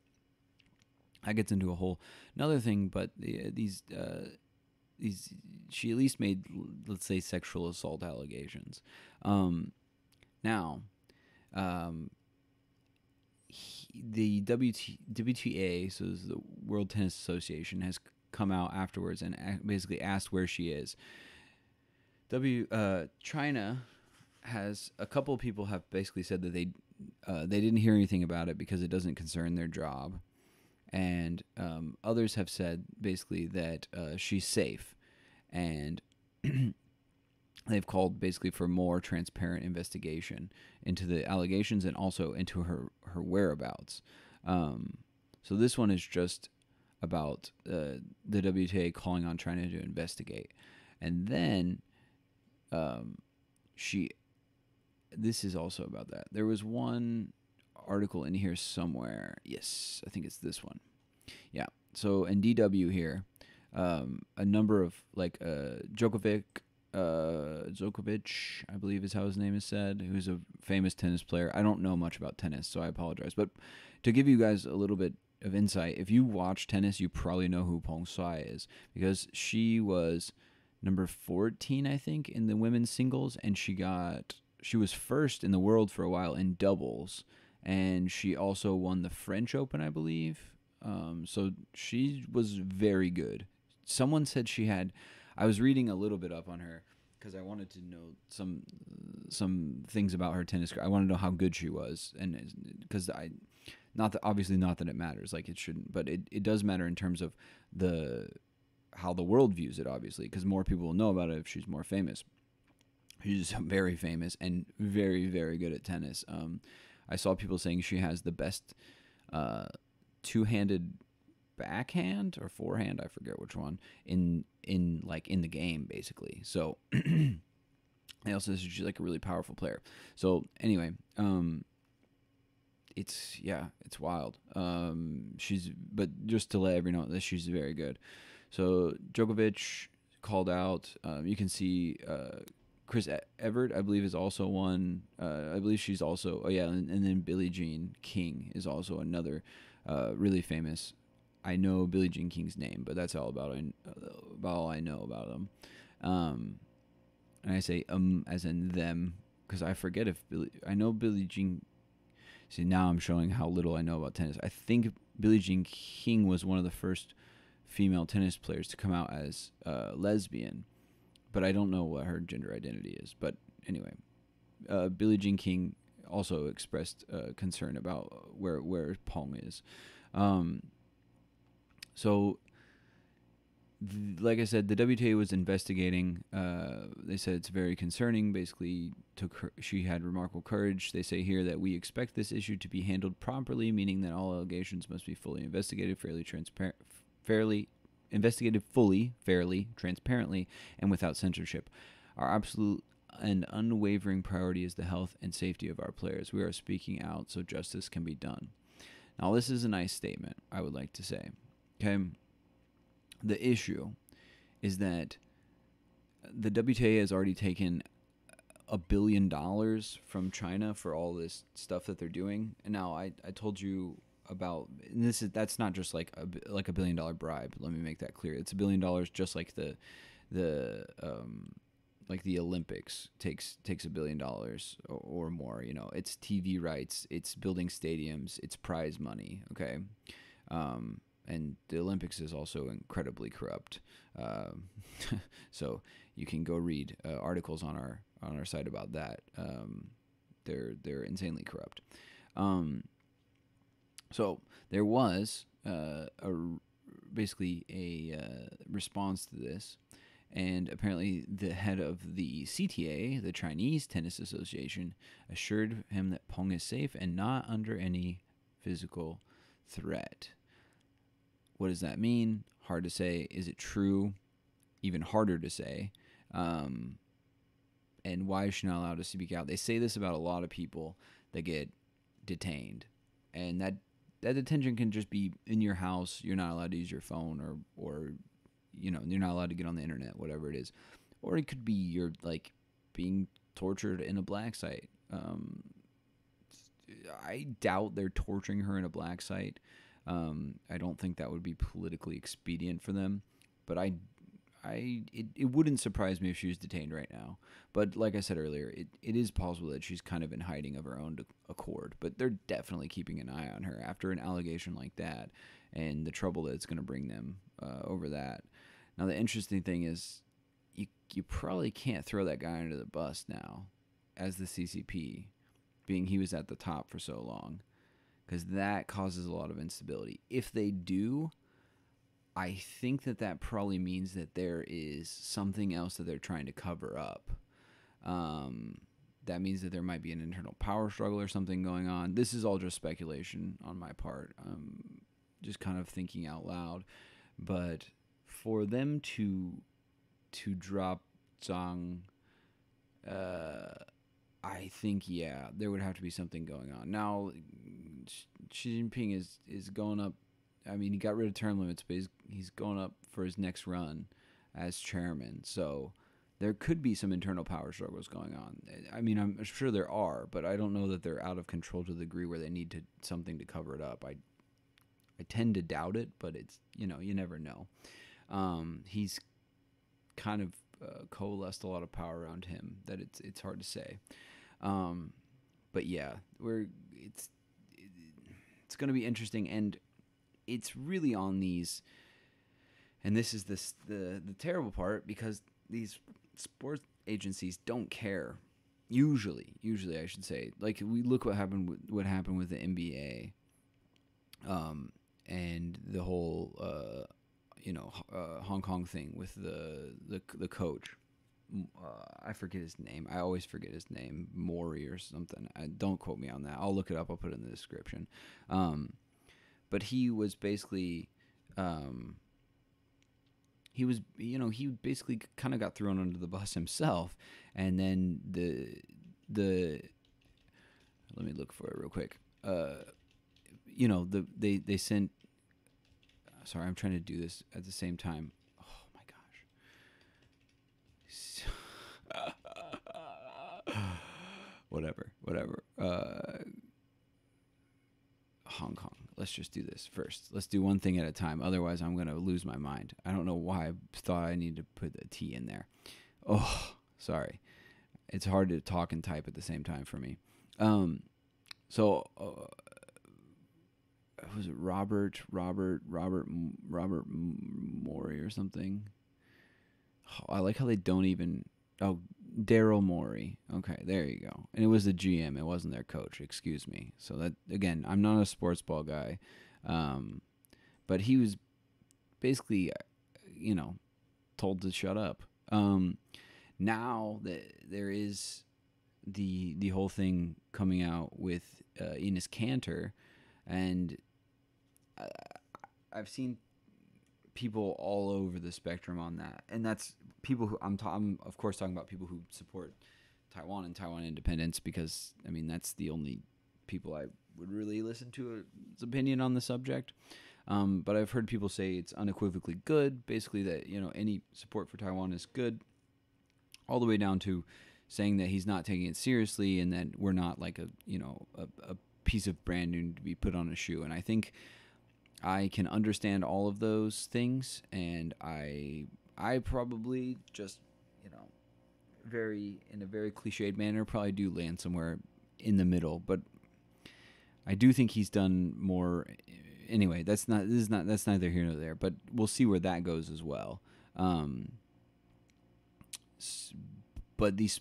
That gets into a whole another thing, but the, these uh, these she at least made let's say sexual assault allegations. Um, now, um, he, the WT, WTA, so the World Tennis Association, has come out afterwards and basically asked where she is. W uh, China has a couple of people have basically said that they uh, they didn't hear anything about it because it doesn't concern their job and um, others have said basically that uh, she's safe, and <clears throat> they've called basically for more transparent investigation into the allegations and also into her her whereabouts. Um, so this one is just about uh, the WTA calling on China to investigate, and then um, she. This is also about that. There was one article in here somewhere. Yes, I think it's this one. Yeah. So in DW here, um, a number of like uh, Djokovic, uh, Djokovic, I believe is how his name is said, who's a famous tennis player. I don't know much about tennis, so I apologize. But to give you guys a little bit of insight, if you watch tennis, you probably know who Peng Shuai is because she was number 14, I think, in the women's singles, and she got she was first in the world for a while in doubles, and she also won the French Open, I believe. Um, so she was very good. Someone said she had. I was reading a little bit up on her, because I wanted to know some some things about her tennis. I want to know how good she was, and because I, not that obviously not that it matters, like it shouldn't, but it, it does matter in terms of the how the world views it, obviously, because more people will know about it if she's more famous. She's <laughs> very famous and very very good at tennis. Um, I saw people saying she has the best uh, two-handed backhand or forehand, I forget which one, in in like in the game basically. So <clears throat> and also she's like a really powerful player. So anyway, um it's yeah, it's wild. Um she's but just to let everyone know that she's very good. So Djokovic called out. Um, you can see uh, Chris Evert, I believe, is also one. Uh, I believe she's also. Oh yeah, and, and then Billie Jean King is also another uh, really famous I know Billie Jean King's name, but that's all about, I, about all I know about them. Um, and I say um as in them because I forget if Billie. I know Billie Jean. See now I'm showing how little I know about tennis. I think Billie Jean King was one of the first female tennis players to come out as uh, lesbian, but I don't know what her gender identity is. But anyway, uh, Billie Jean King also expressed uh, concern about where where Peng is. Um, so, th- like I said, the WTA was investigating. Uh, they said it's very concerning. Basically, took her, she had remarkable courage. They say here that we expect this issue to be handled properly, meaning that all allegations must be fully investigated, fairly transparent, fairly investigated fully, fairly, transparently, and without censorship. Our absolute and unwavering priority is the health and safety of our players. We are speaking out so justice can be done. Now, this is a nice statement, I would like to say. Okay. The issue is that the WTA has already taken a billion dollars from China for all this stuff that they're doing. And now I, I told you about this is that's not just like a like a billion dollar bribe. Let me make that clear. It's a billion dollars just like the the um like the Olympics takes takes a billion dollars or, or more, you know. It's TV rights, it's building stadiums, it's prize money, okay? Um and the Olympics is also incredibly corrupt. Um, <laughs> so you can go read uh, articles on our on our site about that. Um, they're they're insanely corrupt. Um, so there was uh, a basically a uh, response to this, and apparently the head of the CTA, the Chinese Tennis Association, assured him that Peng is safe and not under any physical threat. What does that mean? Hard to say. Is it true? Even harder to say. Um, and why is she not allowed to speak out? They say this about a lot of people that get detained, and that that detention can just be in your house. You're not allowed to use your phone, or or you know you're not allowed to get on the internet, whatever it is, or it could be you're like being tortured in a black site. Um, I doubt they're torturing her in a black site. Um, I don't think that would be politically expedient for them, but I, I it, it wouldn't surprise me if she was detained right now. But like I said earlier, it, it is possible that she's kind of in hiding of her own accord. But they're definitely keeping an eye on her after an allegation like that, and the trouble that it's going to bring them uh, over that. Now the interesting thing is, you you probably can't throw that guy under the bus now, as the CCP, being he was at the top for so long because that causes a lot of instability. If they do, I think that that probably means that there is something else that they're trying to cover up. Um, that means that there might be an internal power struggle or something going on. This is all just speculation on my part. Um, just kind of thinking out loud. But for them to to drop Zhang, uh, I think yeah, there would have to be something going on. Now, Xi Jinping is is going up. I mean, he got rid of term limits, but he's he's going up for his next run as chairman. So there could be some internal power struggles going on. I mean, I'm sure there are, but I don't know that they're out of control to the degree where they need to something to cover it up. I I tend to doubt it, but it's you know you never know. Um, he's kind of uh, coalesced a lot of power around him that it's it's hard to say. Um, but yeah, we're it's it's going to be interesting, and it's really on these. And this is this the the terrible part because these sports agencies don't care. Usually, usually I should say, like we look what happened with what happened with the NBA, um, and the whole uh, you know uh, Hong Kong thing with the the the coach. Uh, I forget his name. I always forget his name, Maury or something. I, don't quote me on that. I'll look it up. I'll put it in the description. Um, but he was basically, um, he was, you know, he basically kind of got thrown under the bus himself, and then the the. Let me look for it real quick. Uh, you know, the they they sent sorry, I'm trying to do this at the same time. Oh my gosh. <sighs> whatever, whatever. Uh, Hong Kong. Let's just do this first. Let's do one thing at a time. Otherwise, I'm going to lose my mind. I don't know why I thought I needed to put a T in there. Oh, sorry. It's hard to talk and type at the same time for me. Um, so, uh, was it Robert Robert Robert Robert Morey or something? Oh, I like how they don't even. Oh, Daryl Morey. Okay, there you go. And it was the GM. It wasn't their coach. Excuse me. So that again, I'm not a sports ball guy, um, but he was basically, you know, told to shut up. Um, now that there is the the whole thing coming out with uh, Enes Kanter, and I've seen people all over the spectrum on that, and that's people who I'm, ta- I'm of course talking about people who support Taiwan and Taiwan independence because I mean that's the only people I would really listen to his opinion on the subject. Um, but I've heard people say it's unequivocally good, basically that you know any support for Taiwan is good, all the way down to saying that he's not taking it seriously and that we're not like a you know a, a piece of brand new to be put on a shoe. And I think I can understand all of those things, and I I probably just you know very in a very cliched manner probably do land somewhere in the middle, but I do think he's done more. Anyway, that's not this is not that's neither here nor there, but we'll see where that goes as well. Um, but these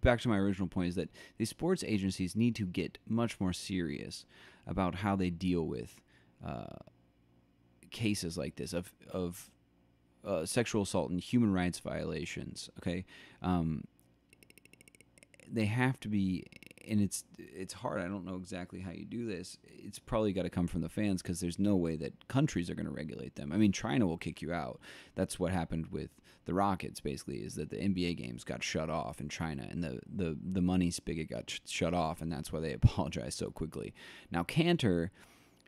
back to my original point is that these sports agencies need to get much more serious about how they deal with uh, cases like this of of uh, sexual assault and human rights violations. Okay, um, they have to be, and it's it's hard. I don't know exactly how you do this. It's probably got to come from the fans because there's no way that countries are going to regulate them. I mean, China will kick you out. That's what happened with the Rockets. Basically, is that the NBA games got shut off in China, and the the the money spigot got sh- shut off, and that's why they <laughs> apologized so quickly. Now, Kanter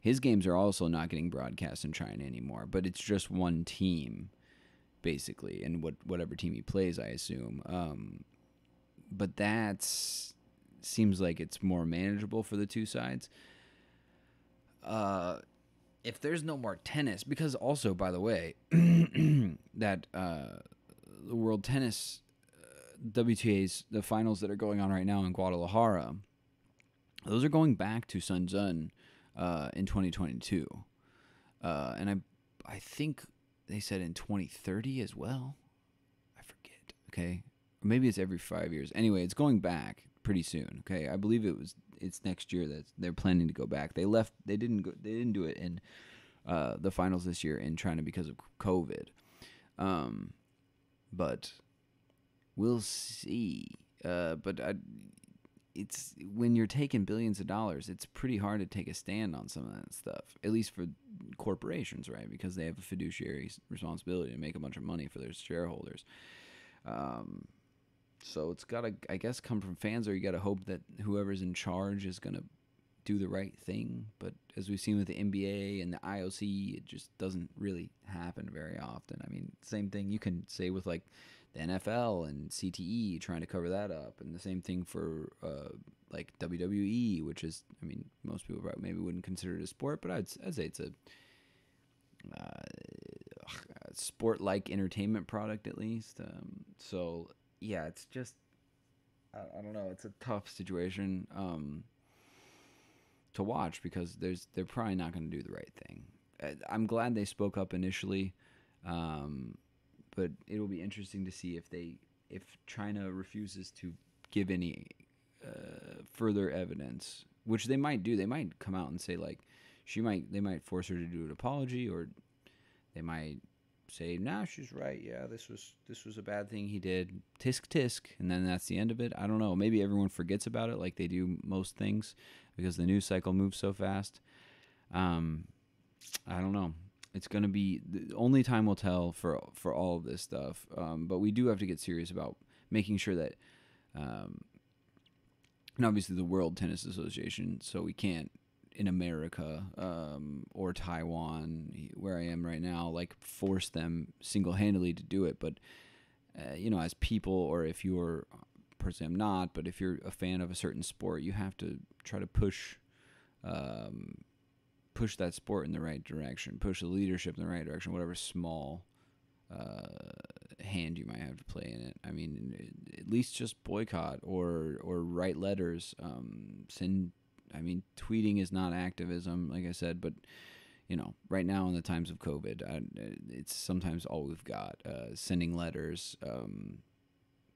his games are also not getting broadcast in China anymore, but it's just one team, basically, and what whatever team he plays, I assume. Um, but that seems like it's more manageable for the two sides. Uh, if there's no more tennis, because also, by the way, <clears throat> that uh, the World Tennis uh, WTA's the finals that are going on right now in Guadalajara, those are going back to Sun Shenzhen uh, in 2022, uh, and I I think they said in 2030 as well. I forget. Okay, maybe it's every five years. Anyway, it's going back pretty soon. Okay, I believe it was it's next year that they're planning to go back. They left. They didn't go. They didn't do it in uh, the finals this year in China because of COVID. Um, but we'll see. Uh, but I, it's when you're taking billions of dollars, it's pretty hard to take a stand on some of that stuff. At least for corporations, right? Because they have a fiduciary responsibility to make a bunch of money for their shareholders. Um, so it's got to, I guess, come from fans, or you got to hope that whoever's in charge is going to do the right thing. But as we've seen with the NBA and the IOC, it just doesn't really happen very often. I mean, same thing you can say with like the NFL and CTE trying to cover that up, and the same thing for uh, like WWE, which is, I mean, most people probably maybe wouldn't consider it a sport, but I'd, I'd say it's a uh, sport-like entertainment product at least. Um, so yeah, it's just I, I, don't know. It's a tough situation um, to watch because there's they're probably not going to do the right thing. I'm glad they spoke up initially. Um, but it will be interesting to see if they if China refuses to give any uh, further evidence, which they might do, they might come out and say like she might they might force her to do an apology or they might say nah she's right. Yeah this was this was a bad thing he did. Tisk tisk and then that's the end of it. I don't know. Maybe everyone forgets about it like they do most things because the news cycle moves so fast. Um i don't know it's going to be the only time will tell for for all of this stuff um, but we do have to get serious about making sure that um, and obviously the world tennis association so we can't in America um, or Taiwan, where I am right now, like force them single handedly to do it. But uh, you know, as people, or if you're personally, I'm not, but if you're a fan of a certain sport, you have to try to push. Um, push that sport in the right direction, push the leadership in the right direction, whatever small uh, hand you might have to play in it. I mean, at least just boycott or or write letters, um, send I mean, tweeting is not activism, like I said, but you know, right now in the times of COVID, I, it's sometimes all we've got. Uh, sending letters, um,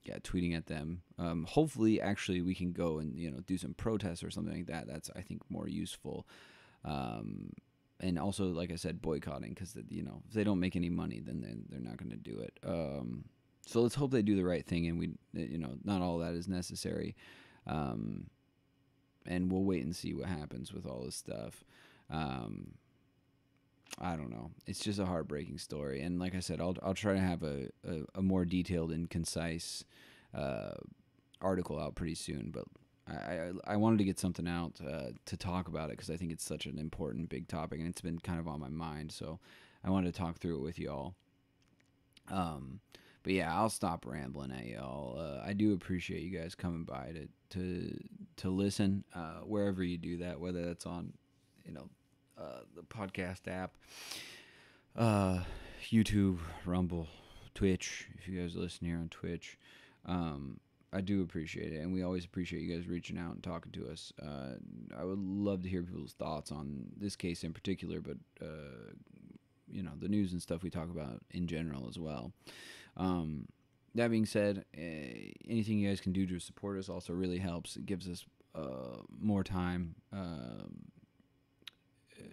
yeah, tweeting at them. Um, hopefully, actually, we can go and you know do some protests or something like that. That's I think more useful. Um, and also, like I said, boycotting because you know if they don't make any money, then they're, they're not going to do it. Um, so let's hope they do the right thing, and we, you know, not all that is necessary. Um, and we'll wait and see what happens with all this stuff. Um, I don't know. It's just a heartbreaking story, and like I said, I'll I'll try to have a a, a more detailed and concise uh, article out pretty soon. But I, I, wanted to get something out uh, to talk about it because I think it's such an important big topic, and it's been kind of on my mind. So I wanted to talk through it with y'all. Um, but yeah, I'll stop rambling at y'all. Uh, I do appreciate you guys coming by to to to listen uh, wherever you do that, whether that's on you know uh, the podcast app, uh, YouTube, Rumble, Twitch. If you guys listen here on Twitch, um, I do appreciate it, and we always appreciate you guys reaching out and talking to us. Uh, I would love to hear people's thoughts on this case in particular, but uh, you know the news and stuff we talk about in general as well. Um, that being said, uh, anything you guys can do to support us also really helps. It gives us uh, more time um, uh,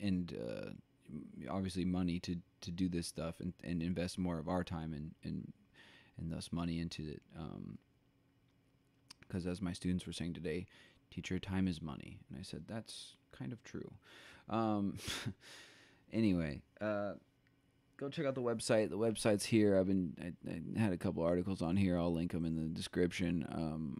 and uh, obviously money to, to do this stuff and, and invest more of our time and, and, and thus money into it. Because um, as my students were saying today, teacher time is money. And I said, that's kind of true. Um, <laughs> anyway, uh, go check out the website. The website's here. I've been I, I had a couple articles on here. I'll link them in the description. Um,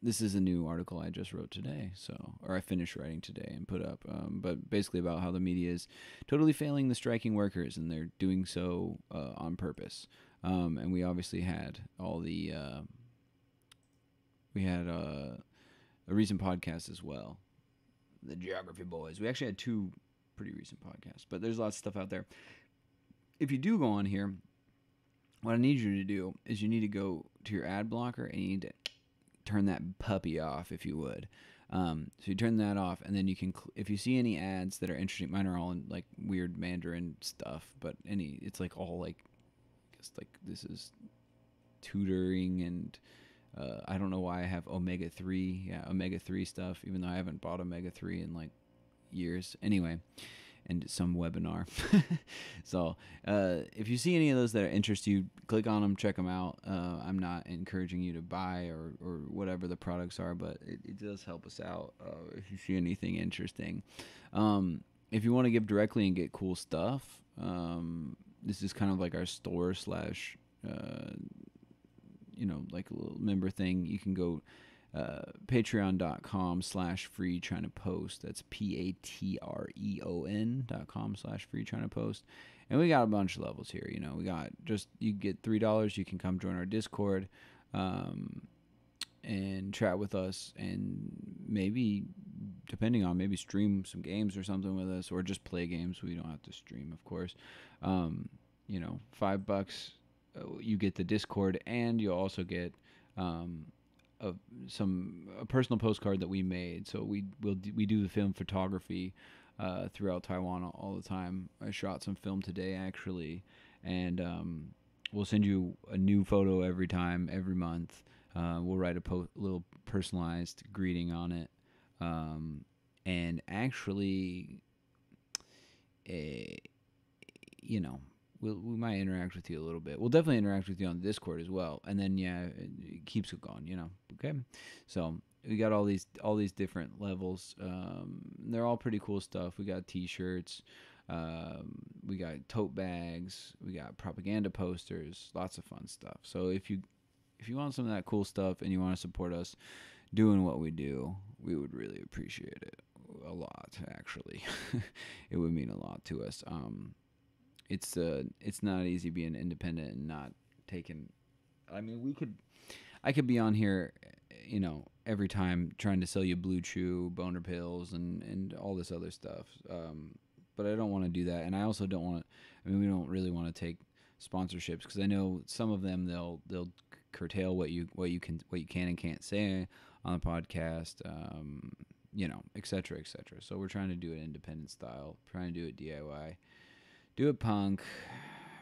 this is a new article I just wrote today, so or I finished writing today and put up. Um, but basically about how the media is totally failing the striking workers, and they're doing so uh, on purpose. Um, and we obviously had all the uh, we had uh, a recent podcast as well, the Geography Boys. We actually had two pretty recent podcasts, but there's lots of stuff out there if you do go on here, what I need you to do is you need to go to your ad blocker and you need to turn that puppy off, if you would. Um, so you turn that off, and then you can, cl- if you see any ads that are interesting, mine are all in like weird Mandarin stuff, but any, it's like all like, like this is tutoring and uh, I don't know why I have omega three, yeah, omega three stuff, even though I haven't bought omega three in like years. Anyway, and some webinar. <laughs> so uh, if you see any of those that interest you, click on them, check them out. Uh, I'm not encouraging you to buy or, or whatever the products are, but it, it does help us out uh, if you see anything interesting. Um, if you want to give directly and get cool stuff, um, this is kind of like our store slash, uh, you know, like a little member thing. You can go uh, patreon.com slash free China post. That's P A T R E O N dot com slash free China post. And we got a bunch of levels here. You know, we got just, you get $3. You can come join our Discord um, and chat with us and maybe, depending on, maybe stream some games or something with us or just play games. We don't have to stream, of course. Um, you know, five bucks, uh, you get the Discord and you'll also get. Um, a some a personal postcard that we made. So we will we do the film photography uh, throughout Taiwan all, all, the time. I shot some film today actually, and um, we'll send you a new photo every time, every month. Uh, we'll write a po- little personalized greeting on it. Um, and actually, eh, you know, we'll, we might interact with you a little bit. We'll definitely interact with you on Discord as well. And then, yeah, it, it keeps it going, you know. Okay. So we got all these all these different levels. Um, they're all pretty cool stuff. We got T-shirts, um, we got tote bags, we got propaganda posters, lots of fun stuff. So if you if you want some of that cool stuff and you want to support us doing what we do, we would really appreciate it a lot. Actually, <laughs> it would mean a lot to us. Um, it's uh, it's not easy being independent and not taking. I mean, we could, I could be on here, you know, every time trying to sell you Blue Chew, boner pills, and and all this other stuff. Um, but I don't want to do that, and I also don't want to. I mean, we don't really want to take sponsorships because I know some of them they'll they'll curtail what you what you can what you can and can't say on the podcast. Um, you know, et cetera, et cetera. So we're trying to do it independent style, trying to do it DIY do it punk,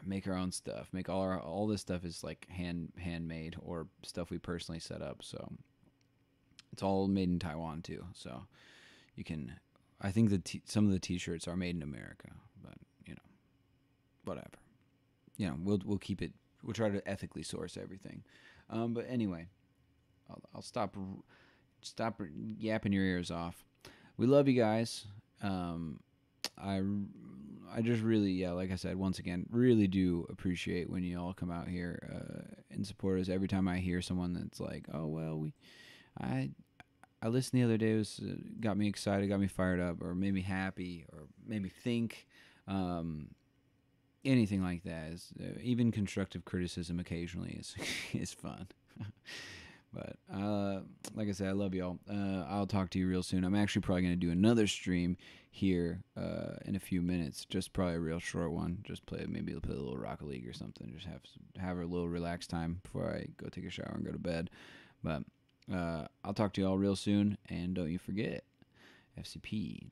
make our own stuff. Make all our all this stuff is like hand handmade or stuff we personally set up. So it's all made in Taiwan too. So you can. I think the t- some of the T-shirts are made in America, but you know, whatever. You know, we'll we'll keep it. We'll try to ethically source everything. Um, but anyway, I'll, I'll stop stop yapping your ears off. We love you guys. Um, I I just really, yeah, like I said, once again, really do appreciate when you all come out here uh, and support us. Every time I hear someone that's like, "Oh well, we," I I listened the other day, it was uh, got me excited, got me fired up, or made me happy, or made me think. Um, anything like that is uh, even constructive criticism occasionally is <laughs> is fun. <laughs> but uh, like I said, I love y'all. Uh, I'll talk to you real soon. I'm actually probably gonna do another stream here uh, in a few minutes. Just probably a real short one. Just play maybe play a little Rocket League or something. Just have have a little relaxed time before I go take a shower and go to bed. But uh, I'll talk to you all real soon, and don't you forget FCP.